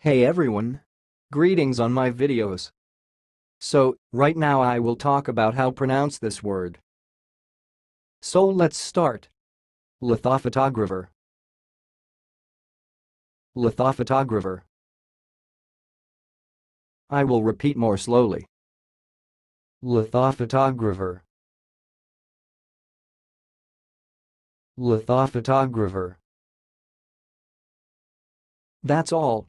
Hey everyone! Greetings on my videos. So, right now I will talk about how pronounce this word. So let's start. Lithophotogravure. Lithophotogravure. I will repeat more slowly. Lithophotogravure. Lithophotogravure. That's all,